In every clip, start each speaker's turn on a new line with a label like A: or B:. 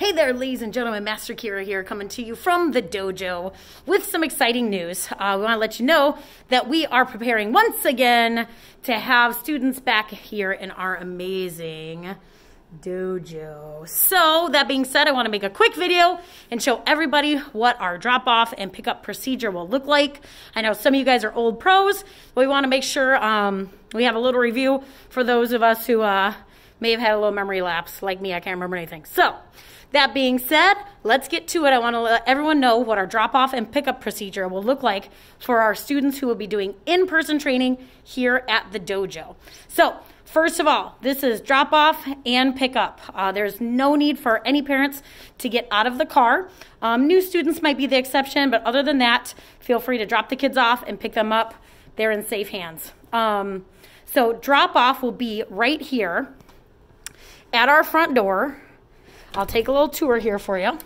A: Hey there, ladies and gentlemen, Master Kira here, coming to you from the dojo with some exciting news. Uh, we want to let you know that we are preparing once again to have students back here in our amazing dojo. So, that being said, I want to make a quick video and show everybody what our drop off and pickup procedure will look like. I know some of you guys are old pros, but we want to make sure um, we have a little review for those of us who uh, may have had a little memory lapse, like me, I can't remember anything. So, that being said, let's get to it. I want to let everyone know what our drop off and pickup procedure will look like for our students who will be doing in person training here at the dojo. So, first of all, this is drop off and pickup. Uh, there's no need for any parents to get out of the car. Um, new students might be the exception, but other than that, feel free to drop the kids off and pick them up. They're in safe hands. Um, so, drop off will be right here at our front door. I'll take a little tour here for you.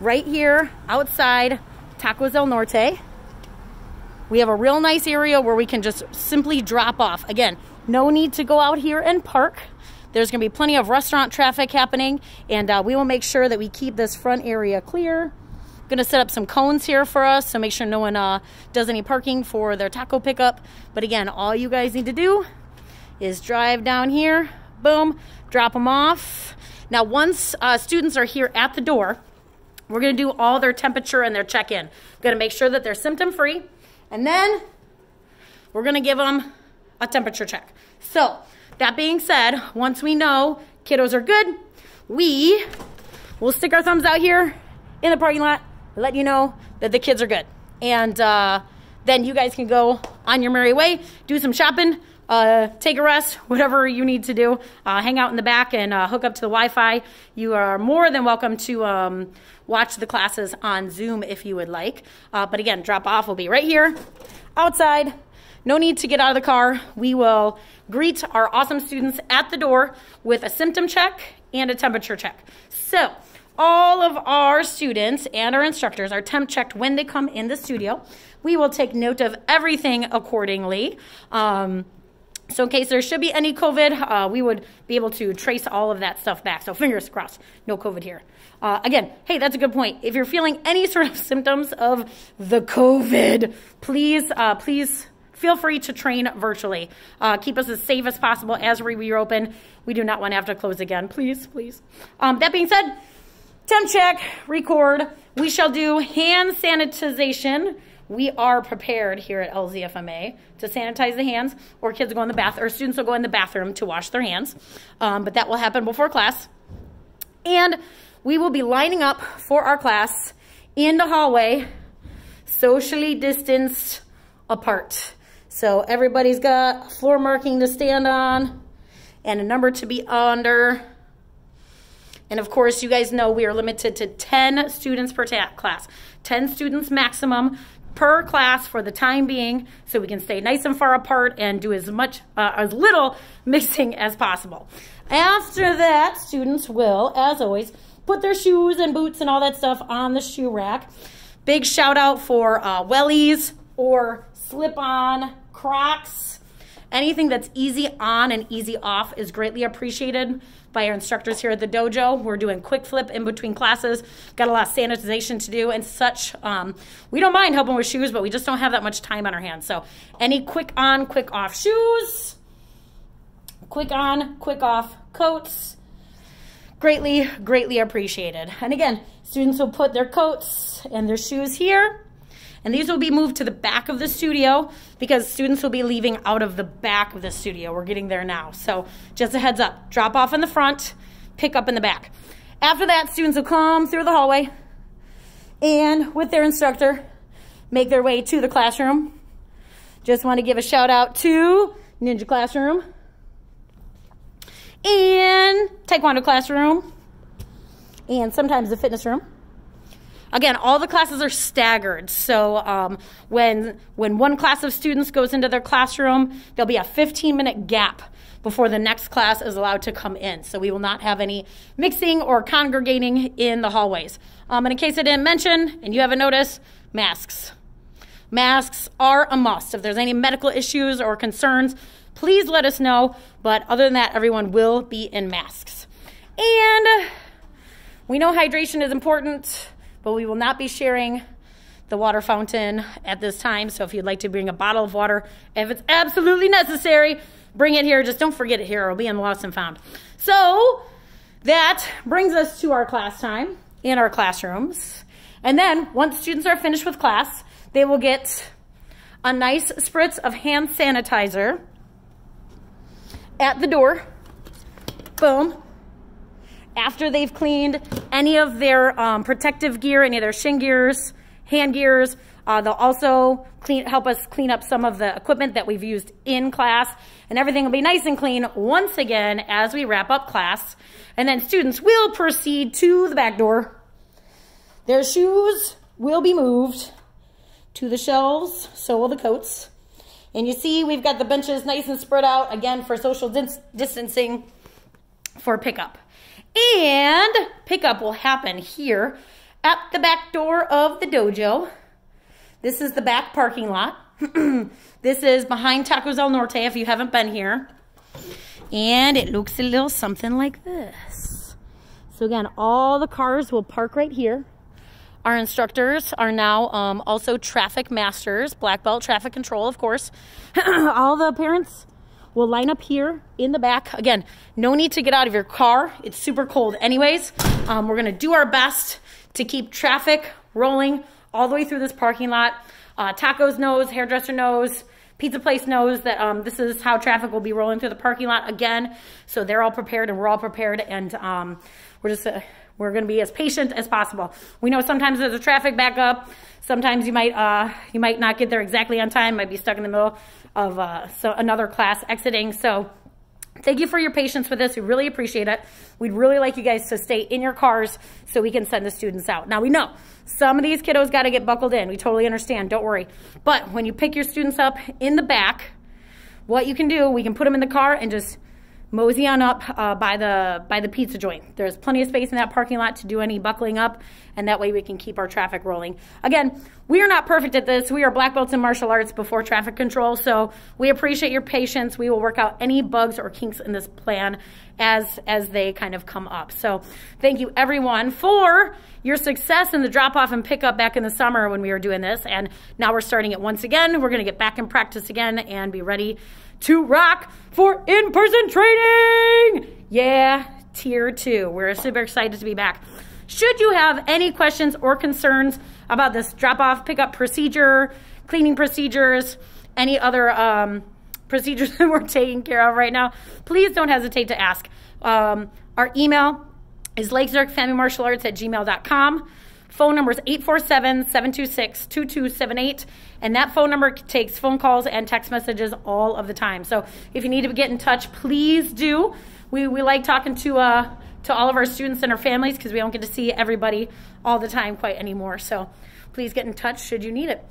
A: Right here outside Tacos El Norte. We have a real nice area where we can just simply drop off. Again, no need to go out here and park. There's going to be plenty of restaurant traffic happening, and uh, we will make sure that we keep this front area clear. Going to set up some cones here for us, so make sure no one uh, does any parking for their taco pickup. But again, all you guys need to do is drive down here, boom, drop them off. Now, once uh, students are here at the door, we're to do all their temperature and their check-in. To make sure that they're symptom-free, and then we're to give them a temperature check. So, that being said, once we know kiddos are good, we will stick our thumbs out here in the parking lot, let you know that the kids are good. And uh, then you guys can go on your merry way, do some shopping, uh, take a rest, whatever you need to do. Uh, hang out in the back and uh, hook up to the Wi Fi. You are more than welcome to um, watch the classes on Zoom if you would like. Uh, but again, drop off will be right here outside. No need to get out of the car. We will greet our awesome students at the door with a symptom check and a temperature check. So, all of our students and our instructors are temp checked when they come in the studio. We will take note of everything accordingly. Um, so in case there should be any COVID, uh, we would be able to trace all of that stuff back. So fingers crossed, no COVID here. Uh, again, hey, that's a good point. If you're feeling any sort of symptoms of the COVID, please, uh, please feel free to train virtually. Uh, keep us as safe as possible as we reopen. We do not want to have to close again. Please, please. Um, that being said, temp check, record. We shall do hand sanitization we are prepared here at LZFMA to sanitize the hands, or kids will go in the bath, or students will go in the bathroom to wash their hands. Um, but that will happen before class. And we will be lining up for our class in the hallway, socially distanced apart. So everybody's got floor marking to stand on and a number to be under. And of course, you guys know we are limited to 10 students per class. 10 students maximum per class for the time being so we can stay nice and far apart and do as much, uh, as little mixing as possible. After that, students will, as always, put their shoes and boots and all that stuff on the shoe rack. Big shout out for uh, wellies or slip-on Crocs. Anything that's easy on and easy off is greatly appreciated by our instructors here at the dojo. We're doing quick flip in between classes, got a lot of sanitization to do and such. Um, we don't mind helping with shoes, but we just don't have that much time on our hands. So any quick on, quick off shoes, quick on, quick off coats, greatly, greatly appreciated. And again, students will put their coats and their shoes here and these will be moved to the back of the studio because students will be leaving out of the back of the studio. We're getting there now. So just a heads up, drop off in the front, pick up in the back. After that, students will come through the hallway and with their instructor, make their way to the classroom. Just want to give a shout out to Ninja Classroom and Taekwondo Classroom and sometimes the fitness room. Again, all the classes are staggered. So um, when, when one class of students goes into their classroom, there'll be a 15 minute gap before the next class is allowed to come in. So we will not have any mixing or congregating in the hallways. Um, and in case I didn't mention, and you haven't noticed, masks. Masks are a must. If there's any medical issues or concerns, please let us know. But other than that, everyone will be in masks. And we know hydration is important, but we will not be sharing the water fountain at this time. So if you'd like to bring a bottle of water, if it's absolutely necessary, bring it here. Just don't forget it here. It'll be in lost and found. So that brings us to our class time in our classrooms. And then once students are finished with class, they will get a nice spritz of hand sanitizer at the door. Boom. After they've cleaned any of their um, protective gear, any of their shin gears, hand gears, uh, they'll also clean, help us clean up some of the equipment that we've used in class and everything will be nice and clean once again as we wrap up class. And then students will proceed to the back door. Their shoes will be moved to the shelves, so will the coats. And you see we've got the benches nice and spread out, again, for social distancing for pickup. And pickup will happen here at the back door of the dojo. This is the back parking lot. this is behind Tacos El Norte if you haven't been here. And it looks a little something like this. So again, all the cars will park right here. Our instructors are now um, also traffic masters, black belt traffic control, of course. All the parents will line up here in the back. Again, no need to get out of your car. It's super cold anyways. Um, we're gonna do our best to keep traffic rolling all the way through this parking lot. Uh, tacos knows, hairdresser knows, pizza place knows that um, this is how traffic will be rolling through the parking lot again. So they're all prepared and we're all prepared and um, we're just, uh, we're going to be as patient as possible. We know sometimes there's a traffic backup. Sometimes you might uh, you might not get there exactly on time. Might be stuck in the middle of uh, so another class exiting. So thank you for your patience with this. We really appreciate it. We'd really like you guys to stay in your cars so we can send the students out. Now we know some of these kiddos got to get buckled in. We totally understand. Don't worry. But when you pick your students up in the back, what you can do, we can put them in the car and just mosey on up uh, by the by the pizza joint. There's plenty of space in that parking lot to do any buckling up, and that way we can keep our traffic rolling. Again, we are not perfect at this. We are black belts in martial arts before traffic control, so we appreciate your patience. We will work out any bugs or kinks in this plan as as they kind of come up. So thank you everyone for your success in the drop off and pickup back in the summer when we were doing this, and now we're starting it once again. We're going to get back in practice again and be ready to rock for in-person training. Yeah, tier two. We're super excited to be back. Should you have any questions or concerns about this drop-off pickup procedure, cleaning procedures, any other um, procedures that we're taking care of right now, please don't hesitate to ask. Um, our email is lakezurichfamilymartialarts at gmail.com. Phone number is 847-726-2278. And that phone number takes phone calls and text messages all of the time. So if you need to get in touch, please do. We, we like talking to, uh, to all of our students and our families because we don't get to see everybody all the time quite anymore. So please get in touch should you need it.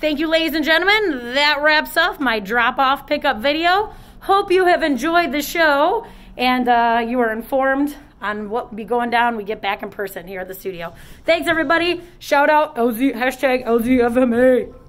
A: Thank you, ladies and gentlemen. That wraps up my drop-off pickup video. Hope you have enjoyed the show and uh, you are informed on what be going down we get back in person here at the studio. Thanks, everybody. Shout out LZ, hashtag LZFMA.